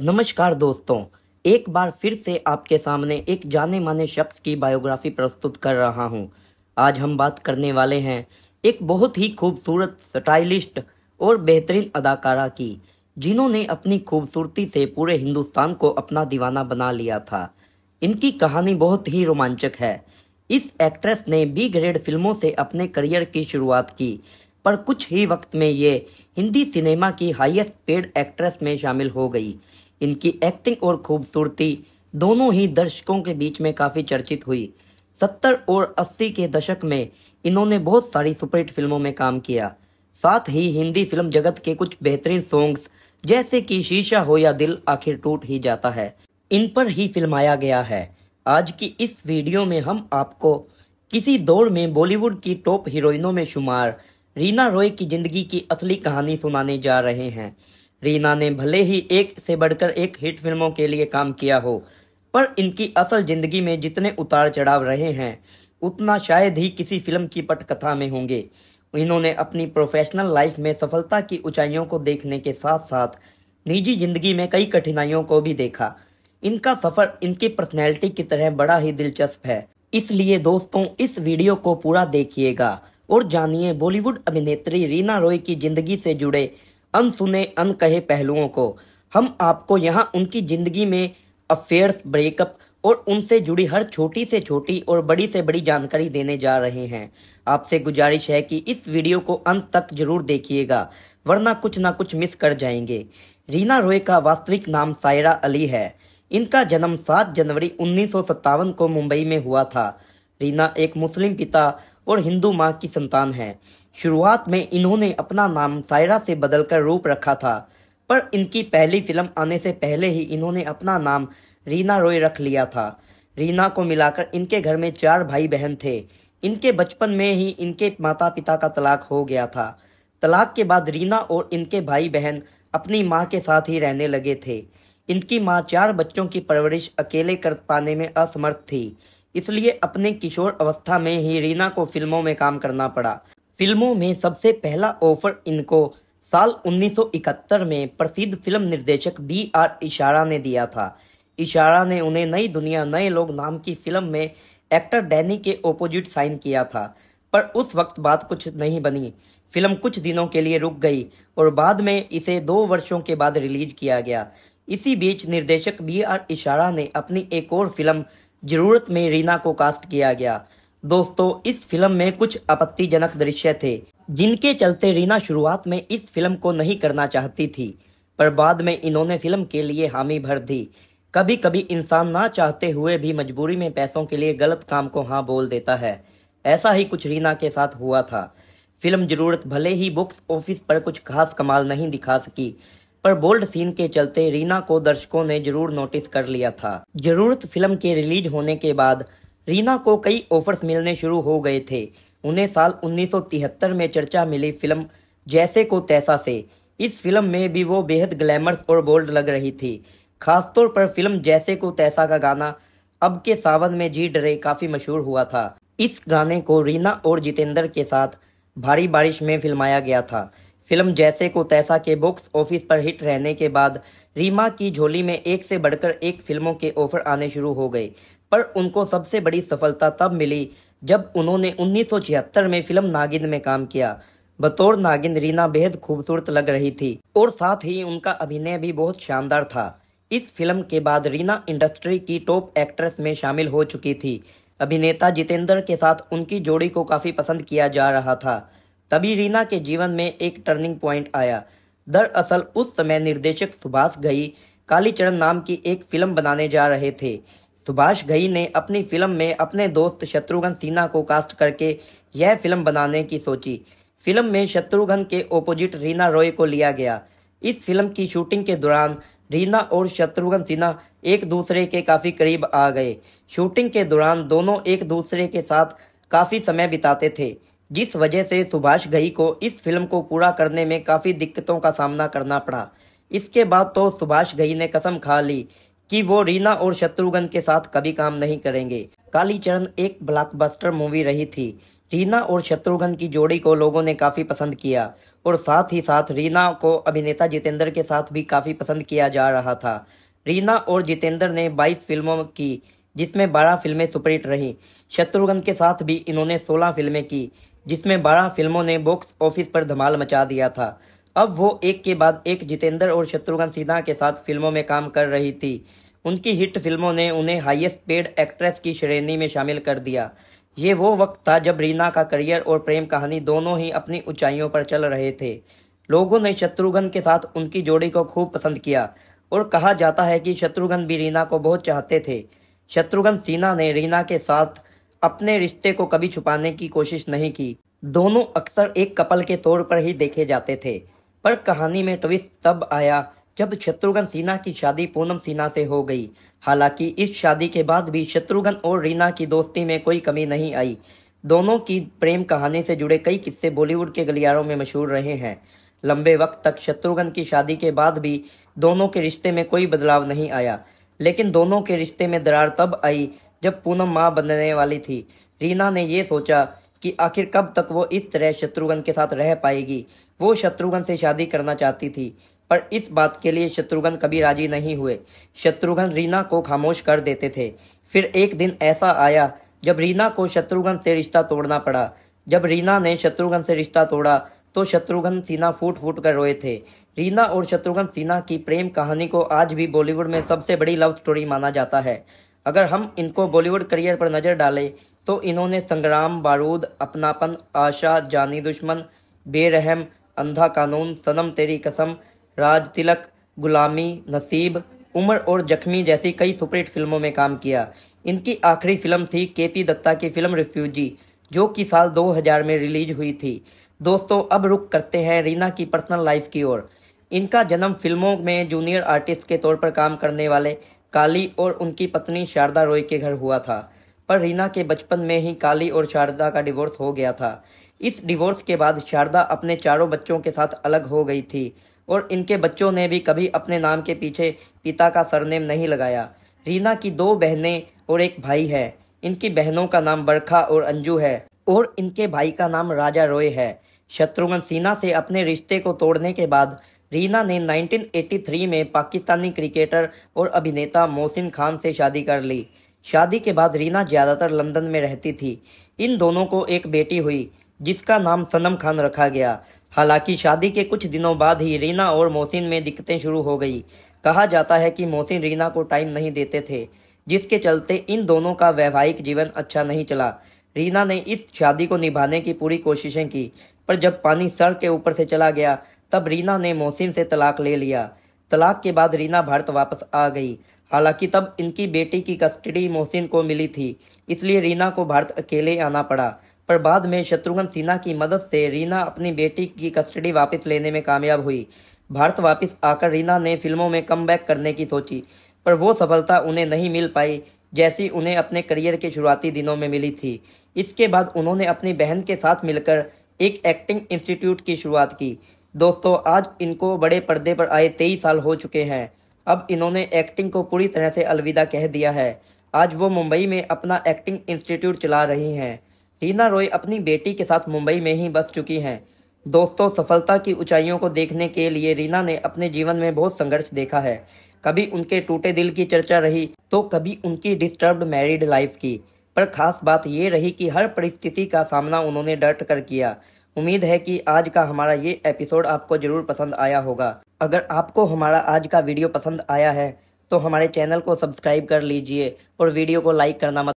नमस्कार दोस्तों, एक बार फिर से आपके सामने एक जाने माने शख्स की बायोग्राफी प्रस्तुत कर रहा हूँ। आज हम बात करने वाले हैं एक बहुत ही खूबसूरत, स्टाइलिस्ट और बेहतरीन अदाकारा की, जिन्होंने अपनी खूबसूरती से पूरे हिंदुस्तान को अपना दीवाना बना लिया था। इनकी कहानी बहुत ही रोमांचक है। इस एक्ट्रेस ने बी ग्रेड फ़िल्मों से अपने करियर की शुरुआत की, पर कुछ ही वक्त में ये हिंदी सिनेमा की हाईएस्ट पेड एक्ट्रेस में शामिल हो गई। इनकी एक्टिंग और खूबसूरती दोनों ही दर्शकों के बीच में काफ़ी चर्चित हुई। सत्तर और अस्सी के दशक में इन्होंने बहुत सारी सुपरहिट फ़िल्मों में काम किया। साथ ही हिंदी फ़िल्म जगत के कुछ बेहतरीन सॉन्ग्स जैसे कि शीशा हो या दिल आखिर टूट ही जाता है, इन पर ही फिल्माया गया है। आज की इस वीडियो में हम आपको किसी दौर में बॉलीवुड की टॉप हीरोइनों में शुमार रीना रॉय की ज़िंदगी की असली कहानी सुनाने जा रहे हैं। रीना ने भले ही एक से बढ़कर एक हिट फ़िल्मों के लिए काम किया हो, पर इनकी असल ज़िंदगी में जितने उतार चढ़ाव रहे हैं, उतना शायद ही किसी फ़िल्म की पटकथा में होंगे। इन्होंने अपनी प्रोफेशनल लाइफ में सफलता की ऊंचाइयों को देखने के साथ साथ निजी ज़िंदगी में कई कठिनाइयों को भी देखा। इनका सफ़र इनकी पर्सनैलिटी की तरह बड़ा ही दिलचस्प है। इसलिए दोस्तों, इस वीडियो को पूरा देखिएगा और जानिए बॉलीवुड अभिनेत्री रीना रॉय की ज़िंदगी से जुड़े अनसुने अनकहे पहलुओं को। हम आपको यहाँ उनकी ज़िंदगी में अफेयर्स ब्रेकअप और उनसे जुड़ी हर छोटी से छोटी और बड़ी से बड़ी जानकारी देने जा रहे हैं। आपसे गुजारिश है कि इस वीडियो को अंत तक ज़रूर देखिएगा, वरना कुछ ना कुछ मिस कर जाएँगे। रीना रॉय का वास्तविक नाम सायरा अली है। इनका जन्म 7 जनवरी उन्नीस सौ सत्तावन को मुंबई में हुआ था। रीना एक मुस्लिम पिता और हिंदू माँ की संतान है। शुरुआत में इन्होंने अपना नाम सायरा से बदलकर रूप रखा था, पर इनकी पहली फ़िल्म आने से पहले ही इन्होंने अपना नाम रीना रॉय रख लिया था। रीना को मिलाकर इनके घर में चार भाई बहन थे। इनके बचपन में ही इनके माता पिता का तलाक हो गया था। तलाक के बाद रीना और इनके भाई बहन अपनी माँ के साथ ही रहने लगे थे। इनकी माँ चार बच्चों की परवरिश अकेले कर पाने में असमर्थ थी, इसलिए अपने किशोर अवस्था में ही रीना को फ़िल्मों में काम करना पड़ा। फ़िल्मों में सबसे पहला ऑफ़र इनको साल 1971 में प्रसिद्ध फ़िल्म निर्देशक बी आर इशारा ने दिया था। इशारा ने उन्हें नई दुनिया, नए लोग नाम की फ़िल्म में एक्टर डैनी के ओपोजिट साइन किया था। पर उस वक्त बात कुछ नहीं बनी। फ़िल्म कुछ दिनों के लिए रुक गई और बाद में इसे दो वर्षों के बाद रिलीज़ किया गया। इसी बीच निर्देशक बी आर इशारा ने अपनी एक और फ़िल्म ज़रूरत में रीना को कास्ट किया गया। दोस्तों, इस फ़िल्म में कुछ आपत्तिजनक दृश्य थे, जिनके चलते रीना शुरुआत में इस फ़िल्म को नहीं करना चाहती थी, पर बाद में इन्होंने फ़िल्म के लिए हामी भर दी। कभी कभी इंसान ना चाहते हुए भी मजबूरी में पैसों के लिए गलत काम को हाँ बोल देता है। ऐसा ही कुछ रीना के साथ हुआ था। फ़िल्म ज़रूरत भले ही बुक्स ऑफ़िस पर कुछ खास कमाल नहीं दिखा सकी, पर बोल्ड सीन के चलते रीना को दर्शकों ने ज़रूर नोटिस कर लिया था। ज़रूरत फ़िल्म के रिलीज़ होने के बाद रीना को कई ऑफर्स मिलने शुरू हो गए थे। उन्हें साल 1973 में चर्चा मिली फ़िल्म जैसे को तैसा से। इस फ़िल्म में भी वो बेहद ग्लैमरस और बोल्ड लग रही थी। खासतौर पर फ़िल्म जैसे को तैसा का गाना अब के सावन में जी डरे काफ़ी मशहूर हुआ था। इस गाने को रीना और जितेंद्र के साथ भारी बारिश में फिल्माया गया था। फ़िल्म जैसे को तैसा के बॉक्स ऑफ़िस पर हिट रहने के बाद रीमा की झोली में एक से बढ़कर एक फ़िल्मों के ऑफ़र आने शुरू हो गए। पर उनको सबसे बड़ी सफलता तब मिली जब उन्होंने उन्नीस सौ छिहत्तर में फ़िल्म नागिन में काम किया। बतौर नागिन रीना बेहद खूबसूरत लग रही थी और साथ ही उनका अभिनय भी बहुत शानदार था। इस फ़िल्म के बाद रीना इंडस्ट्री की टॉप एक्ट्रेस में शामिल हो चुकी थी। अभिनेता जितेंद्र के साथ उनकी जोड़ी को काफ़ी पसंद किया जा रहा था। तभी रीना के जीवन में एक टर्निंग पॉइंट आया। दरअसल उस समय निर्देशक सुभाष घई, कालीचरण नाम की एक फ़िल्म बनाने जा रहे थे। सुभाष घई ने अपनी फ़िल्म में अपने दोस्त शत्रुघ्न सिन्हा को कास्ट करके यह फ़िल्म बनाने की सोची। फ़िल्म में शत्रुघ्न के ओपोजिट रीना रॉय को लिया गया। इस फ़िल्म की शूटिंग के दौरान रीना और शत्रुघ्न सिन्हा एक दूसरे के काफ़ी करीब आ गए। शूटिंग के दौरान दोनों एक दूसरे के साथ काफ़ी समय बिताते थे, जिस वजह से सुभाष घई को इस फ़िल्म को पूरा करने में काफ़ी दिक्कतों का सामना करना पड़ा। इसके बाद तो सुभाष घई ने कसम खा ली कि वो रीना और शत्रुघ्न के साथ कभी काम नहीं करेंगे। कालीचरण एक ब्लॉकबस्टर मूवी रही थी। रीना और शत्रुघ्न की जोड़ी को लोगों ने काफ़ी पसंद किया और साथ ही साथ रीना को अभिनेता जितेंद्र के साथ भी काफ़ी पसंद किया जा रहा था। रीना और जितेंद्र ने 22 फ़िल्मों की, जिसमें 12 फ़िल्में सुपरहिट रहीं। शत्रुघ्न के साथ भी इन्होंने 16 फ़िल्में की, जिसमें 12 फ़िल्मों ने बॉक्स ऑफ़िस पर धमाल मचा दिया था। अब वो एक के बाद एक जितेंद्र और शत्रुघ्न सिन्हा के साथ फ़िल्मों में काम कर रही थी। उनकी हिट फ़िल्मों ने उन्हें हाईएस्ट पेड एक्ट्रेस की श्रेणी में शामिल कर दिया। ये वो वक्त था जब रीना का करियर और प्रेम कहानी दोनों ही अपनी ऊंचाइयों पर चल रहे थे। लोगों ने शत्रुघ्न के साथ उनकी जोड़ी को खूब पसंद किया और कहा जाता है कि शत्रुघ्न भी रीना को बहुत चाहते थे। शत्रुघ्न सिन्हा ने रीना के साथ अपने रिश्ते को कभी छुपाने की कोशिश नहीं की। दोनों अक्सर एक कपल के तौर पर ही देखे जाते थे। पर कहानी में ट्विस्ट तब आया जब शत्रुघ्न सिन्हा की शादी पूनम सिन्हा से हो गई। हालाँकि इस शादी के बाद भी शत्रुघ्न और रीना की दोस्ती में कोई कमी नहीं आई। दोनों की प्रेम कहानी से जुड़े कई किस्से बॉलीवुड के गलियारों में मशहूर रहे हैं। लंबे वक्त तक शत्रुघ्न की शादी के बाद भी दोनों के रिश्ते में कोई बदलाव नहीं आया। लेकिन दोनों के रिश्ते में दरार तब आई जब पूनम माँ बनने वाली थी। रीना ने ये सोचा कि आखिर कब तक वो इस तरह शत्रुघ्न के साथ रह पाएगी? वो शत्रुघ्न से शादी करना चाहती थी, पर इस बात के लिए शत्रुघ्न कभी राज़ी नहीं हुए। शत्रुघ्न रीना को खामोश कर देते थे। फिर एक दिन ऐसा आया, जब रीना को शत्रुघ्न से रिश्ता तोड़ना पड़ा। जब रीना ने शत्रुघ्न से रिश्ता तोड़ा तो शत्रुघ्न सिन्हा फूट फूट कर रोए थे। रीना और शत्रुघ्न सिन्हा की प्रेम कहानी को आज भी बॉलीवुड में सबसे बड़ी लव स्टोरी माना जाता है। अगर हम इनको बॉलीवुड करियर पर नज़र डालें तो इन्होंने संग्राम, बारूद, अपनापन, आशा, जानी दुश्मन, बेरहम, अंधा कानून, सनम तेरी कसम, राज तिलक, गुलामी, नसीब, उमर और जख्मी जैसी कई सुपरहिट फ़िल्मों में काम किया। इनकी आखिरी फ़िल्म थी के पी दत्ता की फ़िल्म रिफ्यूजी, जो कि साल 2000 में रिलीज़ हुई थी। दोस्तों, अब रुक करते हैं रीना की पर्सनल लाइफ की ओर। इनका जन्म फ़िल्मों में जूनियर आर्टिस्ट के तौर पर काम करने वाले काली और उनकी पत्नी शारदा रॉय के घर हुआ था। पर रीना के बचपन में ही काली और शारदा का डिवोर्स हो गया था। इस डिवोर्स के बाद शारदा अपने चारों बच्चों के साथ अलग हो गई थी और इनके बच्चों ने भी कभी अपने नाम के पीछे पिता का सरनेम नहीं लगाया। रीना की दो बहनें और एक भाई है। इनकी बहनों का नाम बरखा और अंजू है और इनके भाई का नाम राजा रॉय है। शत्रुघ्न सिन्हा से अपने रिश्ते को तोड़ने के बाद रीना ने 1983 में पाकिस्तानी क्रिकेटर और अभिनेता मोहसिन खान से शादी कर ली। शादी के बाद रीना ज़्यादातर लंदन में रहती थी। इन दोनों को एक बेटी हुई, जिसका नाम सनम खान रखा गया। हालाँकि शादी के कुछ दिनों बाद ही रीना और मोहसिन में दिक्कतें शुरू हो गई। कहा जाता है कि मोहसिन रीना को टाइम नहीं देते थे, जिसके चलते इन दोनों का वैवाहिक जीवन अच्छा नहीं चला। रीना ने इस शादी को निभाने की पूरी कोशिशें की, पर जब पानी सर के ऊपर से चला गया, तब रीना ने मोहसिन से तलाक ले लिया। तलाक के बाद रीना भारत वापस आ गई। हालाँकि तब इनकी बेटी की कस्टडी मोहसिन को मिली थी, इसलिए रीना को भारत अकेले आना पड़ा। पर बाद में शत्रुघ्न सिन्हा की मदद से रीना अपनी बेटी की कस्टडी वापस लेने में कामयाब हुई। भारत वापस आकर रीना ने फ़िल्मों में कम करने की सोची, पर वो सफलता उन्हें नहीं मिल पाई, जैसी उन्हें अपने करियर के शुरुआती दिनों में मिली थी। इसके बाद उन्होंने अपनी बहन के साथ मिलकर एक एक्टिंग इंस्टीट्यूट की शुरुआत की। दोस्तों, आज इनको बड़े पर्दे पर आए तेईस साल हो चुके हैं। अब इन्होंने एक्टिंग को पूरी तरह से अलविदा कह दिया है। आज वो मुंबई में अपना एक्टिंग इंस्टीट्यूट चला रही हैं। रीना रॉय अपनी बेटी के साथ मुंबई में ही बस चुकी हैं। दोस्तों, सफलता की ऊंचाइयों को देखने के लिए रीना ने अपने जीवन में बहुत संघर्ष देखा है। कभी उनके टूटे दिल की चर्चा रही तो कभी उनकी डिस्टर्ब्ड मैरिड लाइफ की। पर खास बात ये रही कि हर परिस्थिति का सामना उन्होंने डट कर किया। उम्मीद है कि आज का हमारा ये एपिसोड आपको ज़रूर पसंद आया होगा। अगर आपको हमारा आज का वीडियो पसंद आया है तो हमारे चैनल को सब्सक्राइब कर लीजिए और वीडियो को लाइक करना मत